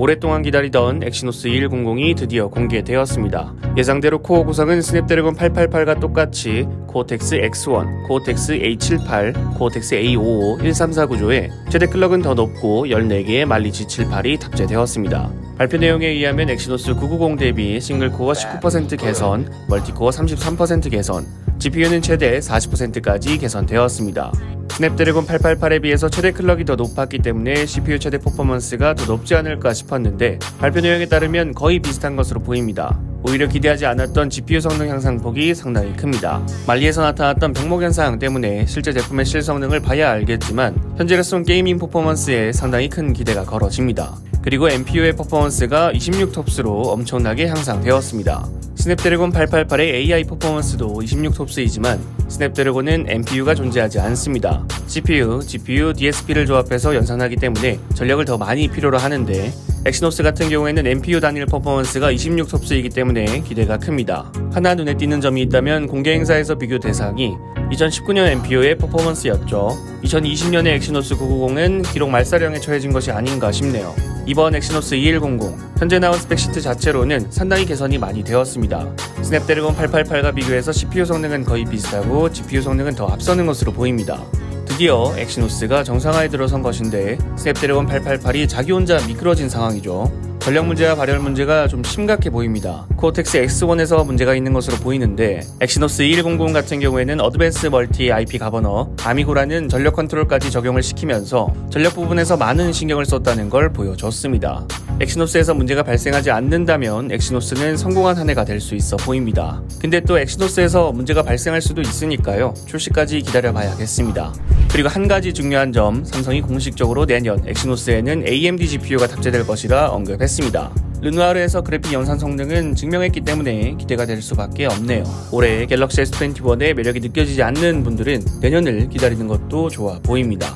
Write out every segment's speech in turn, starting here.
오랫동안 기다리던 엑시노스 2100이 드디어 공개되었습니다. 예상대로 코어 구성은 스냅드래곤 888과 똑같이 Cortex X1, Cortex A78, Cortex A55, 134 구조에 최대 clock은 더 높고 14개의 Mali G78이 탑재되었습니다. 발표 내용에 의하면 엑시노스 990 대비 싱글코어 19% 개선, 멀티코어 33% 개선, GPU는 최대 40%까지 개선되었습니다. 스냅드래곤 888에 비해서 최대 clock이 더 높았기 때문에 CPU 최대 퍼포먼스가 더 높지 않을까 싶었는데 발표 내용에 따르면 거의 비슷한 것으로 보입니다. 오히려 기대하지 않았던 GPU 성능 향상폭이 상당히 큽니다. Mali에서 나타났던 병목 현상 때문에 실제 제품의 실성능을 봐야 알겠지만 현재로선 gaming 퍼포먼스에 상당히 큰 기대가 걸어집니다. 그리고 NPU의 퍼포먼스가 26 TOPS로 엄청나게 향상되었습니다. 스냅드래곤 888의 AI 퍼포먼스도 26 TOPS이지만 스냅드래곤은 NPU가 존재하지 않습니다. CPU, GPU, DSP를 조합해서 연산하기 때문에 전력을 더 많이 필요로 하는데 엑시노스 같은 경우에는 NPU 단일 퍼포먼스가 26 TOPS이기 때문에 기대가 큽니다. 하나 눈에 띄는 점이 있다면 공개 행사에서 비교 대상이 2019년 NPU의 퍼포먼스였죠. 2020년의 엑시노스 990은 기록 말살형에 처해진 것이 아닌가 싶네요. 이번 엑시노스 2100 현재 나온 spec sheet 자체로는 상당히 개선이 많이 되었습니다. 스냅드래곤 888과 비교해서 CPU 성능은 거의 비슷하고 GPU 성능은 더 앞서는 것으로 보입니다. 드디어 엑시노스가 정상화에 들어선 것인데 스냅드래곤 888이 자기 혼자 미끄러진 상황이죠. 전력 문제와 발열 문제가 좀 심각해 보입니다. Cortex X1에서 문제가 있는 것으로 보이는데 엑시노스 2100 같은 경우에는 어드밴스 멀티 IP 가버너 아미고라는 전력 control까지 적용을 시키면서 전력 부분에서 많은 신경을 썼다는 걸 보여줬습니다. 엑시노스에서 문제가 발생하지 않는다면 엑시노스는 성공한 한 해가 될 수 있어 보입니다. 근데 또 엑시노스에서 문제가 발생할 수도 있으니까요. 출시까지 기다려봐야겠습니다. 그리고 한 가지 중요한 점, 삼성이 공식적으로 내년 엑시노스에는 AMD GPU가 탑재될 것이라 언급했습니다. 르누아르에서 그래픽 연산 성능은 증명했기 때문에 기대가 될 수밖에 없네요. 올해 갤럭시 S21의 매력이 느껴지지 않는 분들은 내년을 기다리는 것도 좋아 보입니다.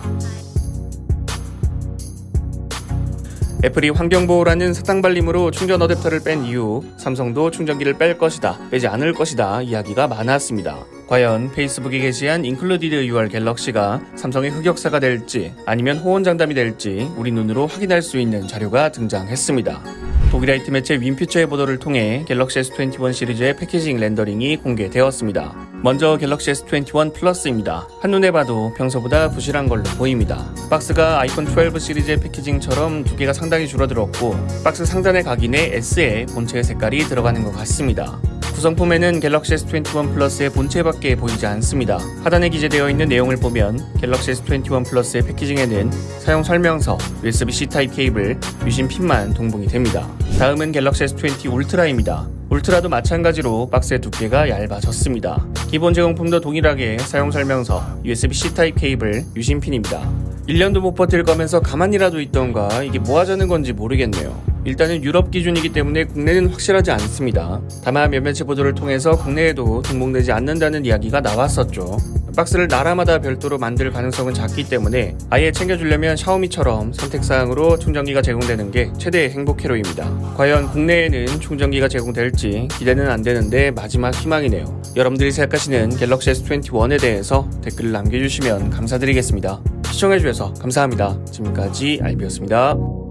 애플이 환경보호라는 사탕발림으로 충전 어댑터를 뺀 이후 삼성도 충전기를 뺄 것이다, 빼지 않을 것이다 이야기가 많았습니다. 과연 페이스북에 게시한 인클루디드 UR 갤럭시가 삼성의 흑역사가 될지 아니면 호언장담이 될지 우리 눈으로 확인할 수 있는 자료가 등장했습니다. 독일 IT 매체 윈퓨처의 보도를 통해 갤럭시 S21 시리즈의 패키징 렌더링이 공개되었습니다. 먼저 갤럭시 S21 플러스입니다. 한눈에 봐도 평소보다 부실한 걸로 보입니다. 박스가 아이폰 12 시리즈의 패키징처럼 두께가 상당히 줄어들었고 박스 상단의 각인에 S의 본체의 색깔이 들어가는 것 같습니다. 구성품에는 갤럭시 S21 플러스의 본체밖에 보이지 않습니다. 하단에 기재되어 있는 내용을 보면 갤럭시 S21 플러스의 패키징에는 사용 설명서, USB-C 타입 케이블, 유심 핀만 동봉이 됩니다. 다음은 갤럭시 S20 울트라입니다. 울트라도 마찬가지로 박스의 두께가 얇아졌습니다. 기본 제공품도 동일하게 사용 설명서, USB-C 타입 케이블, 유심핀입니다. 1년도 못 버틸 거면서 가만히라도 있던가 이게 뭐 하자는 건지 모르겠네요. 일단은 유럽 기준이기 때문에 국내는 확실하지 않습니다. 다만 몇몇의 보도를 통해서 국내에도 등록되지 않는다는 이야기가 나왔었죠. 박스를 나라마다 별도로 만들 가능성은 작기 때문에 아예 챙겨주려면 샤오미처럼 선택사항으로 충전기가 제공되는 게 최대의 행복회로입니다. 과연 국내에는 충전기가 제공될지 기대는 안 되는데 마지막 희망이네요. 여러분들이 생각하시는 갤럭시 S21에 대해서 댓글을 남겨주시면 감사드리겠습니다. 시청해주셔서 감사합니다. 지금까지 알비였습니다.